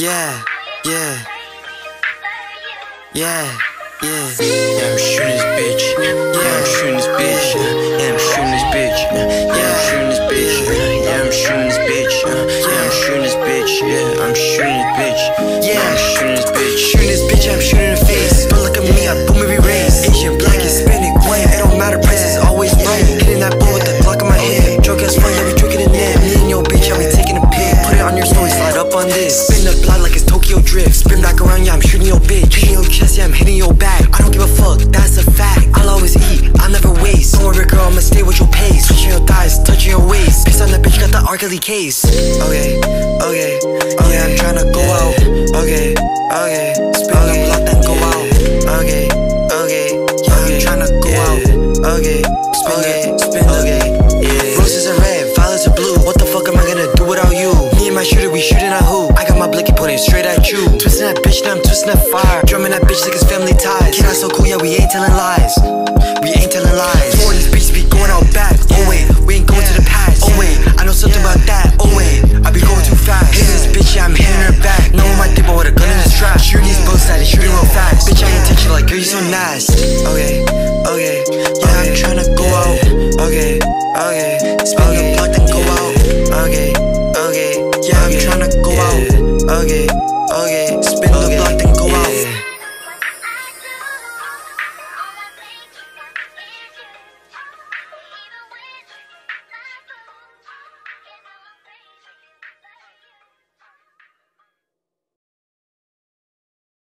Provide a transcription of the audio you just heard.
Yeah, yeah. Yeah, yeah. Yeah, I'm shooting this bitch. Yeah, I'm shooting this bitch. Yeah, I'm shooting this bitch. Yeah, I'm shooting this bitch. Yeah, I'm shooting this bitch. Yeah, I'm shooting this bitch. Yeah, I'm shooting this bitch. Yeah, I'm shooting this bitch. Shooting this bitch, I'm shooting her face. Don't look at me, I boom every race. Asian, black, Hispanic, white, it don't matter, price is always right. Hitting that bull with the Glock in my oh, head. Drunk as fuck, yeah, we drinking a nap. Me and your bitch, yeah, we taking a pic. Put it on your story, slide up on this. The block like it's Tokyo Drift. Spin back around, yeah, I'm shooting your bitch. Hitting your chest, yeah, I'm hitting your back. I don't give a fuck, that's a fact. I'll always eat, I'll never waste. Don't worry, girl, I'ma stay with your pace. Touching your thighs, touching your waist. Piss on the bitch, got the R. Kelly case. Okay, okay, okay, I'm tryna go out. Okay, you. Twisting that bitch, now I'm twisting that fire. Drumming that bitch like it's family ties. Kid, I so cool, yeah, we ain't telling lies. We ain't telling lies. Four these bitches be going out back. Oh wait, we ain't going to the past. Oh wait, I know something about that. Oh wait, I be going too fast. Hit this bitch, yeah, I'm hitting her back. No my dick, but with a gun in the strap. Shooting these both sides, shooting real fast. Bitch, I can teach you like, girl, you so nice. Okay, okay, yeah, I'm trying to go out. Okay, okay, spin the block, then go out. Okay, okay, yeah, I'm trying to go out. Okay.